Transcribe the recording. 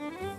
Mm-hmm.